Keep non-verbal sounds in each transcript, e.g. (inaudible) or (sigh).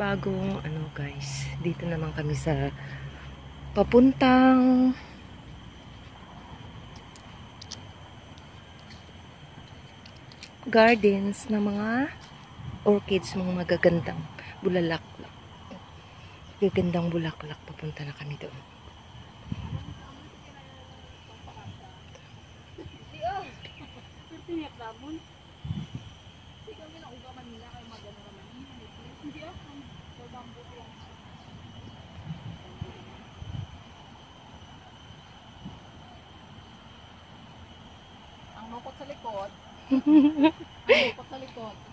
panibagong ano guys. Dito naman kami sa papuntang gardens ng mga orchids, mga magagandang bulalaklak. Gagandang bulaklak. Papunta na kami doon. Ang lukot sa likod. (laughs) Ang lukot sa likod. Ah.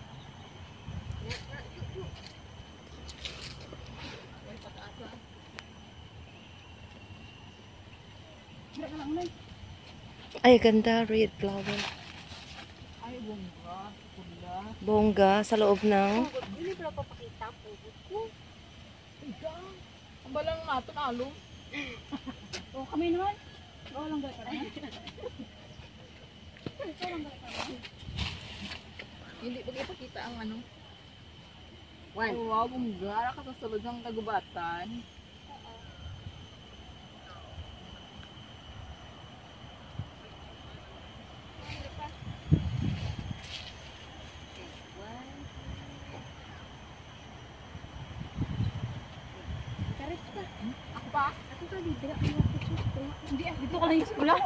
Ay, ganda. Red flower. Ay, bongga. Bongga sa loob ng... Hindi ko lang papakita po. Ang balang nato na along. (laughs) o, kami naman. Oo, lang gaya ka naman. Hindi ba ipakita ang ano? One. Oh, wow, bongga. Ka sa sulod ng kagubatan. Ako pa? Ako ka dito. Hindi dito ka lang yung eskwela.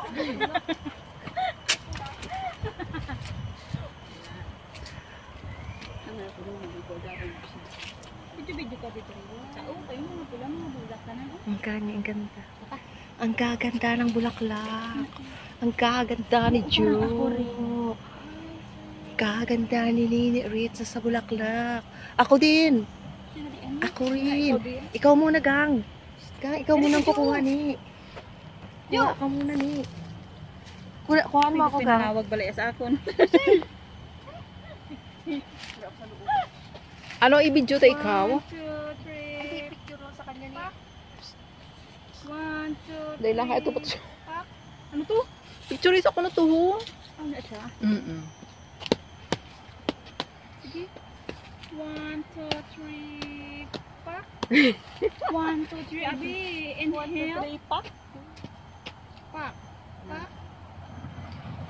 Video-video ka dito rin. Oo, kayo mga pula, mga bulak ka na. Ang gani, ang ganda. Ang gaganda ng bulaklak. Ang gaganda ni Joe. Gaganda ni Nini Ritza sa bulaklak. Ako din. Ako rin. Ikaw muna, gang ka. Ikaw muna ang kukuha ni. Kuha ka muna ni. Kuha, kuha mo ako ka. Pinawag balay sa akon. (laughs) ano i-video to ikaw? picture sa kanya ni. 1, 2, 3. Dahil lang ka ito pa to. Ano to? Picture is ako na to. Oh. Ano siya? Mm-mm. Sige. 1, 2, 3 pack. (laughs) One, two, three. Abi, inhale. One, two, three, pack. Pack. Pack.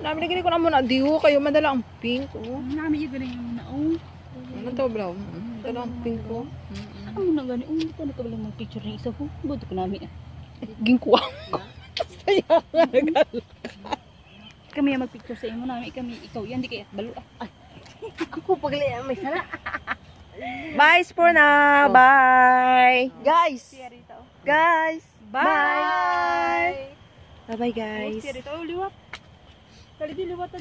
Dami na gini ko na muna. Diwo kayo, madala ang pink. Oh. Nami yung galing yung nao. Oh. Ano to, bro? Mm, madala ang pink oh. ko. Mo na gani? Oh, hindi ko nakabalang mga picture ng isa ko. Buti ko namin. Ah. Gingkuha ko. Saya nga (laughs) nagalakas. Kami yung magpicture sa imo namin. Kami, ikaw yan. Di kaya balo. Ah. Ako pagli, may sala. Bye for now. Bye. Guys. Guys. Bye! Bye bye guys. Oh, liwat. Liwat.